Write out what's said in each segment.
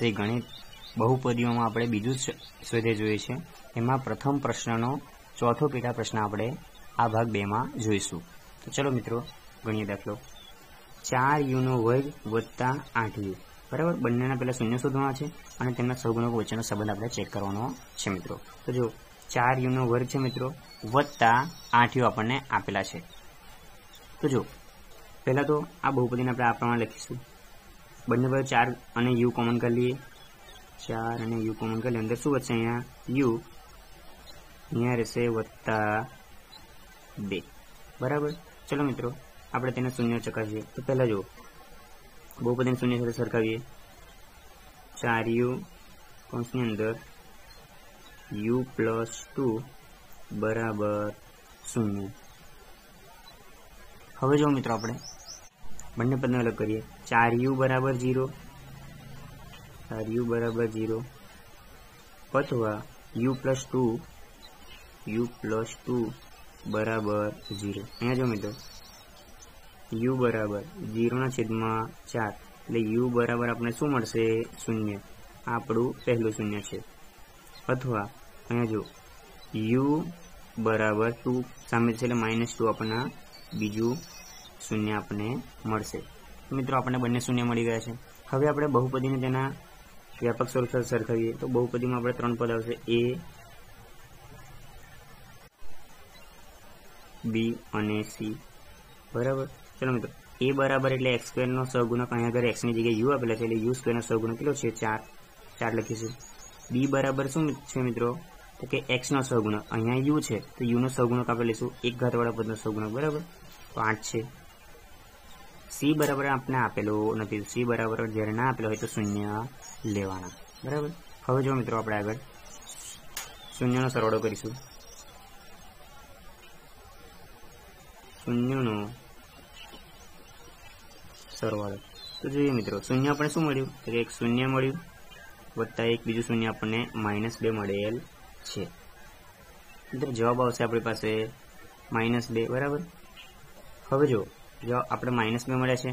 વિષય ગણિત બહુપદીઓમાં આપણે બીજું જ સ્વાધ્યાય જોઈએ છે. એમાં પ્રથમ પ્રશ્નનો ચોથો પેટા પ્રશ્ન આપણે આ ભાગ બેમાં જોઈશું. તો ચલો મિત્રો, ગણીએ દાખલો. ચાર યુનો વર્ગ વત્તા આઠ યુ. બરાબર? બંનેના પહેલા શૂન્ય શોધવાના છે અને તેમના સહગુણકો વચ્ચેનો સંબંધ આપણે ચેક કરવાનો છે મિત્રો. તો જો ચાર યુનો વર્ગ છે મિત્રો, વત્તા આઠ યુ આપણને આપેલા છે. તો જો પહેલાં તો આ બહુપદીને આપણે આ પ્રમાણે લખીશું. બંને બધા ચાર અને યુ કોમન કરી લઈએ. ચાર અને યુ કોમન કરી અંદર શું વધશે અહીંયા? યુ અહીંયા રહેશે વત્તા બે. બરાબર? ચલો મિત્રો, આપણે તેને શૂન્ય ચકાસીએ. તો પહેલાં જુઓ. બહુપદીને શૂન્ય સાથે સરખાવીએ. ચાર યુ કૌંસની અંદર યુ પ્લસ ટુ બરાબર શૂન્ય. હવે જો મિત્રો આપણે. બંને પદને અલગ કરીએ. ચાર યુ બરાબર ઝીરો. ચાર યુ બરાબર ઝીરો. અથવા U plus two, U plus two બરાબર ઝીરો. અહીંયા જો મિત્રો, યુ બરાબર ઝીરોના છેદમાં ચાર. એટલે યુ બરાબર આપણે શું મળશે? શૂન્ય. આપણું પહેલું શૂન્ય છે. અથવા અહીંયા જો, યુ બરાબર ટુ સામે છે એટલે માઇનસ ટુ આપણને બીજું શૂન્ય આપણને મળશે. મિત્રો, આપણને બંને શૂન્ય મળી ગયા છે. હવે આપણે બહુપદીને તેના વ્યાપક સ્વરૂપ સાથે સરખાવીએ. તો બહુપદીમાં આપણે ત્રણ પદ આવશે. એ, બી અને સી. બરાબર? ચલો મિત્રો, એ બરાબર એટલે એક્સ સ્ક્વેરનો સહગુણક અહીંયા આગળ એક્સની જગ્યાએ યુ આપેલા છે. એટલે યુ સ્ક્વેરનો સહગુણક કેટલો છે? ચાર. ચાર લખીશું. બી બરાબર શું છે મિત્રો? તો કે એક્સનો સહગુણક. અહીંયા યુ છે. તો યુનો સહગુણક આપણે લઈશું. એક ઘાતવાળા પદનો સહગુણક. બરાબર? આઠ છે. સી બરાબર આપણે આપેલું નથી. સી બરાબર જ્યારે ના આપેલો હોય તો શૂન્ય લેવાના. બરાબર? હવે જો મિત્રો આપણે આગળ શૂન્યનો સરવાળો કરીશું. શૂન્યનો સરવાળો. તો જોઈએ મિત્રો, શૂન્ય આપણે શું મળ્યું? તો એક શૂન્ય મળ્યું, વત્તા એક બીજું શૂન્ય આપણને માઇનસ બે મળેલ છે. મિત્રો જવાબ આવશે આપણી પાસે માઇનસ બે, બરાબર? હવે જો જો આપણે માઇનસ બે મળ્યા છે.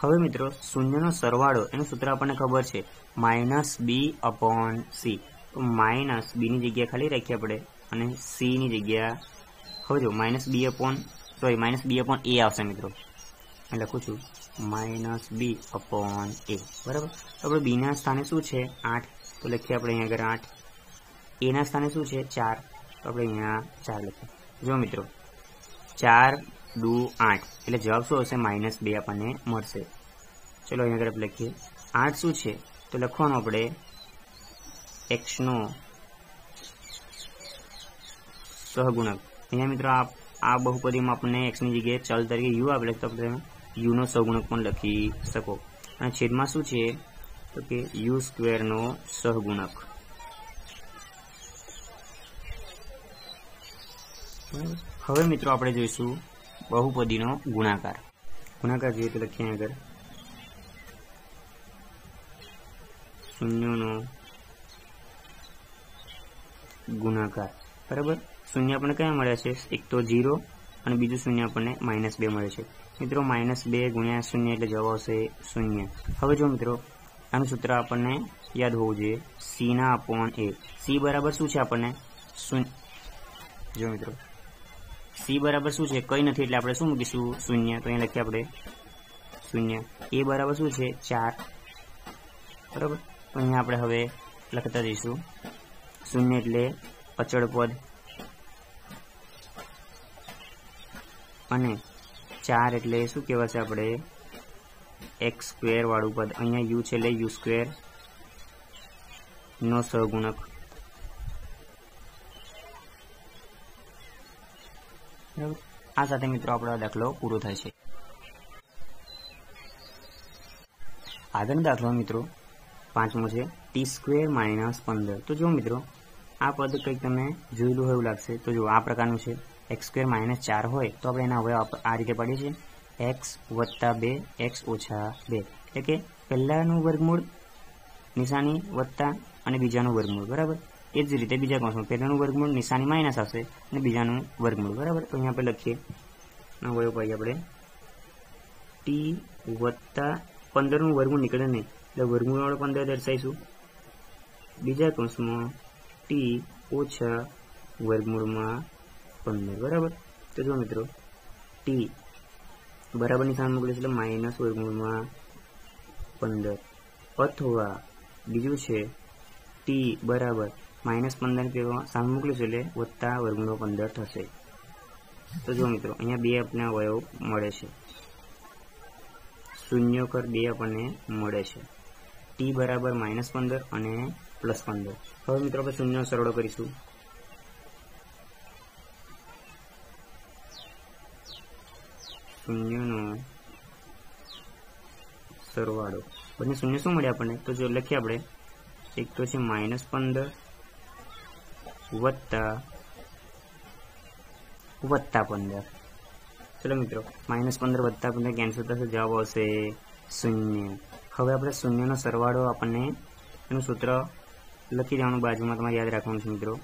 હવે મિત્રો, શૂન્યનો સરવાળો, એનું સૂત્ર આપણને ખબર છે. માઇનસ બી અપોન સી તો માઇનસ બીની જગ્યા ખાલી રાખીએ આપણે અને સીની જગ્યા, હવે જો minus B upon sorry minus B upon A આવશે મિત્રો. હું લખું છું માઇનસ બી અપોન એ બરાબર? આપણે બીના સ્થાને શું છે? આઠ. તો લખીએ આપણે અહીંયા આગળ આઠ. એના સ્થાને શું છે? ચાર. તો આપણે અહીંયા ચાર લખીએ. જો મિત્રો, ચાર દુ આઠ. એટલે જવાબ શું હશે? માઇનસ બે આપણને મળશે. ચલો અહીંયા આગળ લખીએ. આઠ શું છે? તો લખવાનું આપણે એક્સનો સહગુણક. અહીંયા મિત્રો આ આ બહુપદીમાં આપણને એક્સની જગ્યાએ ચલ તરીકે યુ આપણે તો આપણે યુનો સહગુણક પણ લખી શકો. અને છેદમાં શું છે? તો કે યુ સ્ક્વેરનો સહગુણક. હવે મિત્રો આપણે જોઈશું બહુપદીનો ગુણાકાર ગુણાકાર જોઈએ તો લખીએ આગળ શૂન્યનો ગુણાકાર બરાબર શૂન્ય આપણને કયા મળ્યા છે એક તો ઝીરો અને બીજું શૂન્ય આપણને માઇનસ બે મળે છે મિત્રો માઇનસ બે ગુણ્યા શૂન્ય એટલે જવાબ આવશે શૂન્ય હવે જો મિત્રો આનું સૂત્ર આપણને યાદ હોવું જોઈએ સીના અપોન એ સી બરાબર શું છે આપણને શૂન્ય જો મિત્રો સી બરાબર શું છે? કંઈ નથી, એટલે આપણે શું મૂકીશું? શૂન્ય, તો અહીંયા લખીએ આપણે. શૂન્ય. એ બરાબર શું છે? ચાર. બરાબર? અહીંયા આપણે હવે લખતા જઈશું. શૂન્ય એટલે અચળ પદ. અને ચાર એટલે શું કહેવાશે આપણે? એક્સ સ્ક્વેર વાળું પદ. અહીંયા યુ છે એટલે યુ સ્ક્વેર નો સહગુણક. આ સાથે મિત્રો આપણો દાખલો પૂરો થાય છે. આગળનો દાખલો મિત્રો પાંચમો છે ટી સ્ક્વેર માઇનસ પંદર. તો જો મિત્રો, આ પદ કંઈક તમે જોયેલું હોય એવું લાગશે. તો જો આ પ્રકારનું છે. એક્સ સ્ક્વેર માઇનસ ચાર હોય, તો આપણે એના હવે આ રીતે પાડીએ છીએ. એક્સ વત્તા બે એક્સ ઓછા બે. એટલે કે પહેલાંનું વર્ગમૂળ નિશાની વત્તા અને બીજાનું વર્ગમૂળ. બરાબર? એ જ રીતે બીજા કૌંસમાં પહેલાનું વર્ગમૂળ નિશાની માઇનસ આવશે અને બીજાનું વર્ગમૂળ, બરાબર? તો અહીંયા આપણે લખીએ. વયો ભાઈ આપણે. ટી વત્તા પંદરનું વર્ગમૂળ નીકળે નહીં. એટલે વર્ગમૂળવાળો પંદર દર્શાવીશું. બીજા કૌંસમાં ટી ઓછા વર્ગમૂળમાં પંદર, બરાબર? તો જો મિત્રો ટી બરાબરની સામે મોકલે એટલે માઇનસ વર્ગમૂળમાં પંદર. અથવા બીજું છે ટી બરાબર માઇનસ પંદર કેવા સામે મોકલીશું એટલે વત્તા વર્ગમૂળો પંદર થશે. તો જો મિત્રો, અહીંયા બે આપણને અવયવ મળે છે. શૂન્ય કર બે આપણને મળે છે. ટી બરાબર માઇનસ પંદર અને પ્લસ પંદર. હવે મિત્રો આપણે શૂન્ય સરળો કરીશું. શૂન્યનો સરવાળો. બંને શૂન્ય શું મળે આપણને? તો જો લખીએ આપણે, એક તો છે માઇનસ પંદર વત્તા વત્તા પંદર. ચલો મિત્રો માઇનસ પંદર વત્તા પંદર કેન્સલ થશે, જવાબ આવશે શૂન્ય. હવે આપણે શૂન્યનો સરવાળો આપણને એનું સૂત્ર લખી દેવાનું બાજુમાં, તમારે યાદ રાખવાનું છે મિત્રો.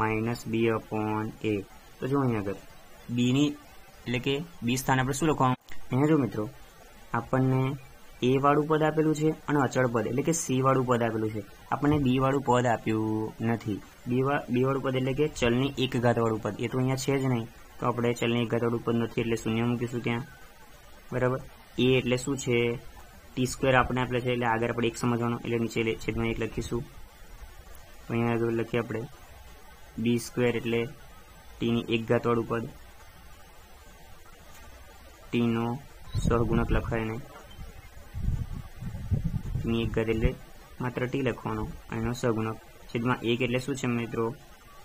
માઇનસ બી અપોન એ તો જો અહીંયા આગળ. બીની એટલે કે બી સ્થાને આપણે શું લખવાનું? અહીંયા જો મિત્રો, આપણને એ વાળું પદ આપેલું છે અને અચળ પદ, એટલે કે સી વાળું પદ આપેલું છે. આપણને બી વાળું પદ આપ્યું નથી. બી બી વાળું પદ એટલે કે ચલની એક ઘાતવાળું પદ. એ તો અહીંયા છે જ નહીં. તો આપણે ચલની એક ઘાતવાળું પદ નથી એટલે શૂન્ય મૂકીશું ત્યાં. બરાબર? એ એટલે શું છે? ટી સ્ક્વેર આપણે આપેલા છે એટલે આગળ આપણે એક સમજવાનું. એટલે નીચે છેદમાં એક લખીશું. અહીંયા લખીએ આપણે. બી સ્ક્વેર એટલે ટીની એક ઘાતવાળું પદ. ટીનો સહગુણક લખાય નહીં ની એક ઘાત એટલે માત્ર ટી લખવાનો. એનો સહગુણક છેદમાં એક એટલે શું છે મિત્રો?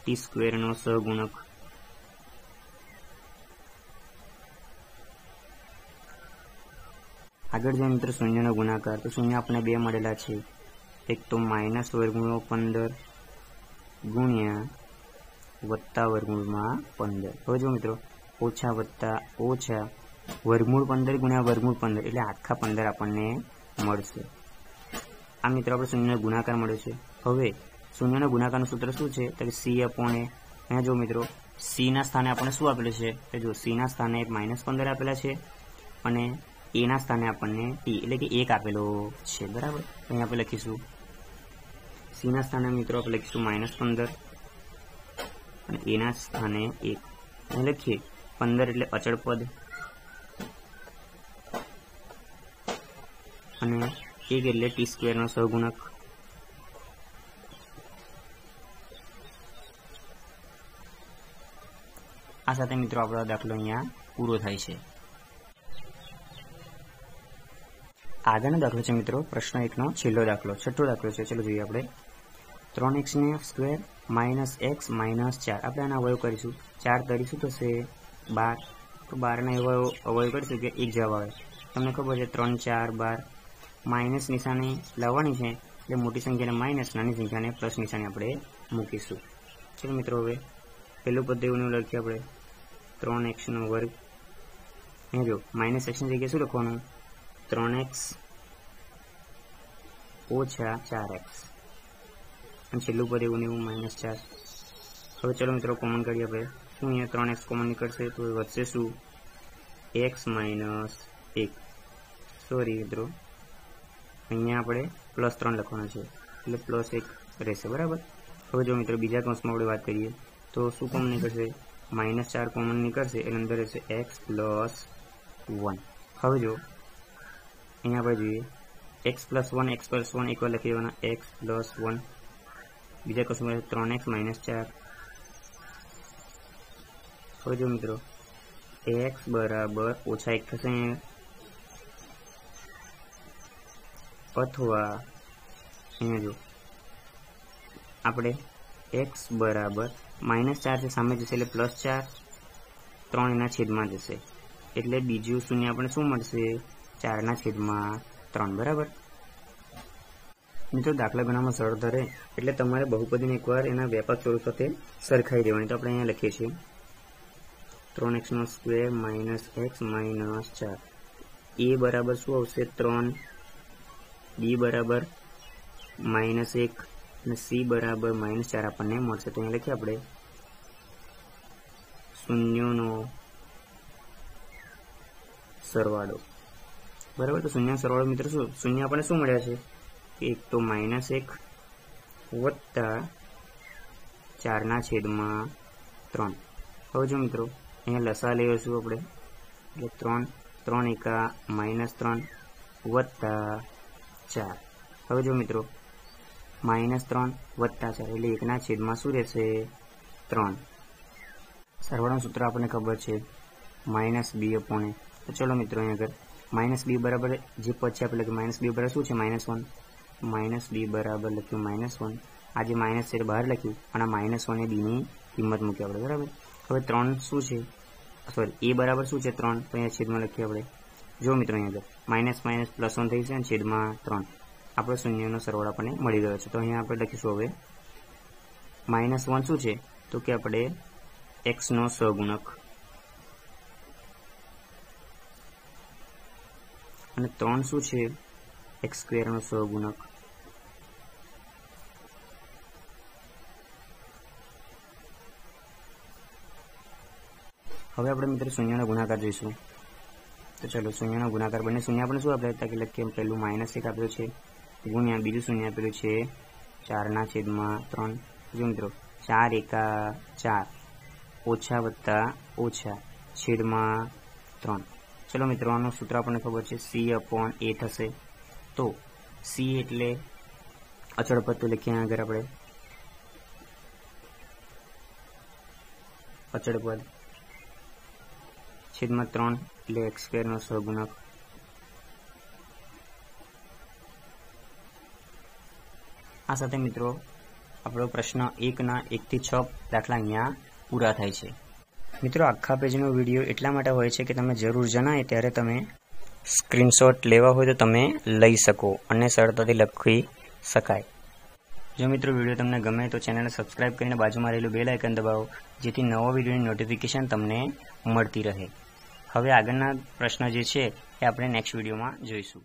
ટી સ્ક્વેરનો સહગુણક આગળ જોઈએ મિત્રો શૂન્યનો ગુણાકાર. તો શૂન્ય આપણે બે મળેલા છે. એક તો માઇનસ વર્ગમૂળો પંદર ગુણ્યા વત્તા વર્ગમૂળમાં પંદર. હવે જો મિત્રો. ઓછા વત્તા ઓછા વર્ગમૂળ પંદર ગુણ્યા વર્ગમૂળ પંદર. એટલે આખા પંદર આપણને મળશે. આ મિત્રો આપણે શૂન્યનો ગુણાકાર મળ્યો છે. હવે શૂન્યનો ગુણાકારનું સૂત્ર શું છે? તો કે સી અપોન એ અહીંયા જો મિત્રો સીના સ્થાને આપણને શું આપેલું છે? તો જો સીના સ્થાને માઇનસ પંદર આપેલા છે અને એના સ્થાને આપણને ટી એટલે કે એક આપેલો છે. બરાબર? અહીં આપણે લખીશું. સીના સ્થાને મિત્રો આપણે લખીશું માઇનસ પંદર અને એના સ્થાને એક. અહીં લખીએ, પંદર એટલે અચળ પદ. અને એક એટલે ટી સ્ક્વેરનો સહગુણક? આ સાથે મિત્રો આપણો દાખલો અહીંયા પૂરો થાય છે. આગળનો દાખલો છે મિત્રો, પ્રશ્ન એકનો છેલ્લો દાખલો, છઠ્ઠો દાખલો છે. ચલો જોઈએ આપણે. ત્રણ એક્સને સ્ક્વેર માઇનસ એક્સ માઇનસ ચાર. આપણે આના અવયવ કરીશું. ચાર કરીશું થશે બાર. તો બારના અવયવ અવયવ કરીશું કે એક જવાબ આવે. તમને ખબર છે, ત્રણ, ચાર, બાર. માઇનસ નિશાની લાવવાની છે. એટલે મોટી સંખ્યાને માઇનસ, નાની સંખ્યાને પ્લસ નિશાની આપણે મૂકીશું. ચલો મિત્રો હવે પહેલું પદ એવું લખીએ આપણે. ત્રણ એક્સનો વર્ગ. અહીં જો, માઇનસ એક્સની જગ્યાએ શું લખવાનું? ત્રણ એક્સ ઓછા ચાર એક્સ. અને છેલ્લું પદ એવું ને એવું માઇનસ ચાર. હવે ચલો મિત્રો કોમન કરીએ આપણે. શું અહીંયા ત્રણ એક્સ કોમન નીકળશે? તો વધશે શું? એક્સ માઇનસ એક. સોરી મિત્રો. અહીંયા આપણે પ્લસ ત્રણ લખવાના છે. એટલે પ્લસ એક રહેશે, બરાબર? હવે જો મિત્રો બીજા કૌંસમાં આપણે વાત કરીએ, તો શું કોમન નીકળશે? માઇનસ ચાર કોમન નીકળશે, એની અંદર રહેશે એક્સ પ્લસ વન હવે જો, અહીંયા આપણે જોઈએ X plus one X plus one એકવાર લખી દેવાના એક્સ પ્લસ વન બીજા કૌંસમાં ત્રણ એક્સ માઇનસ ચાર. હવે જો મિત્રો એક્સ બરાબર ઓછા એક થશે અથવા અહીંયા જો આપણે એક્સ બરાબર માઇનસ ચાર છે, સામે જશે એટલે પ્લસ ચાર ત્રણ એના છેદમાં જશે. એટલે બીજું શૂન્ય આપણે શું મળશે? ચારના છેદમાં ત્રણ, બરાબર? મિત્રો, દાખલા ગણવામાં સરળ ધરે. એટલે તમારે બહુપદીને એકવાર એના વ્યાપક સ્વરૂપ સાથે સરખાઈ દેવાની. તો આપણે અહીંયા લખીએ છીએ. ત્રણ એક્સનો સ્ક્વેર માઇનસ એક્સ માઇનસ ચાર. એ બરાબર શું આવશે? ત્રણ બી બરાબર, માઇનસ એક અને સી બરાબર, માઇનસ ચાર આપણને મળશે. તો અહીંયા લખીએ આપણે. શૂન્યનો સરવાળો. બરાબર? તો શૂન્ય સરવાળો મિત્રો શું? શૂન્ય આપણને શું મળ્યા છે? એક તો માઇનસ એક વત્તા ચારના છેદમાં ત્રણ. હવે જો મિત્રો, અહીંયા લસા લઈશું આપણે. એટલે ત્રણ ત્રણ એકા માઇનસ ત્રણ વત્તા ચાર. હવે જો મિત્રો માઇનસ ત્રણ વત્તા ચાર, એટલે એકના છેદમાં શું રહેશે? ત્રણ. સરવાળાનું સૂત્ર આપણને ખબર છે માઇનસ બી અપોણે તો ચલો મિત્રો અહીંયા આગળ માઇનસ બી બરાબર, જે પછી આપણે લખ્યું માઇનસ બી બરાબર શું છે? Minus one. માઇનસ બી બરાબર લખ્યું માઇનસ વન. આ જે માઇનસ છે બહાર લખ્યું પણ આ માઇનસ વન એ બીની કિંમત મૂકી આપણે, બરાબર? હવે ત્રણ શું છે? સોરી, એ બરાબર શું છે? ત્રણ. તો અહીંયા છેદમાં લખીએ આપણે. જો મિત્રો અહીંયા આગળ માઇનસ માઇનસ પ્લસ વન થઈ છે અને છેદમાં ત્રણ. આપણે શૂન્યનો સરવાળો આપણને મળી ગયો છે. તો અહીંયા આપણે લખીશું હવે માઇનસ વન શું છે? તો કે આપણે એક્સનો સગુણક અને ત્રણ શું છે? એક્સ સ્ક્વેરનો સહગુણક. હવે આપણે મિત્રો શૂન્યનો ગુણાકાર જોઈશું. તો ચલો, શૂન્યનો ગુણાકાર બંને શૂન્ય આપણે શું આપણે હતા? કે લખીએ પહેલું માઇનસ એક આપ્યું છે, ગુણ્યા બીજું શૂન્ય આપેલું છે, ચારના છેદમાં ત્રણ. જો મિત્રો, ચાર એકા ચાર ઓછા વત્તા ઓછા છેદમાં ત્રણ. ચલો મિત્રો, આનું સૂત્ર આપણને ખબર છે સી અપોન એ થશે. તો સી એટલે અચળ પત્તું લખીએ આગળ આપણે. અચળ પદ છેદમાં ત્રણ. એટલે એક્સ સ્ક્વેરનો સહગુણક આ સાથે મિત્રો, આપણો પ્રશ્ન એકના એકથી છ દાખલા અહીંયા પૂરા થાય છે. મિત્રો, આખા પેજનો વીડિયો એટલા માટે હોય છે કે તમે જરૂર જણાય ત્યારે તમે સ્ક્રીનશોટ લેવા હોય તો તમે લઈ શકો અને સરળતાથી લખી શકાય. જો મિત્રો વીડિયો તમને ગમે તો ચેનલને સબસ્ક્રાઇબ કરીને બાજુમાં રહેલું બેલ આઇકન દબાવો, જેથી નવો વિડીયોની નોટિફિકેશન તમને મળતી રહે. હવે આગળના પ્રશ્ન જે છે એ આપણે નેક્સ્ટ વિડીયોમાં જોઈશું.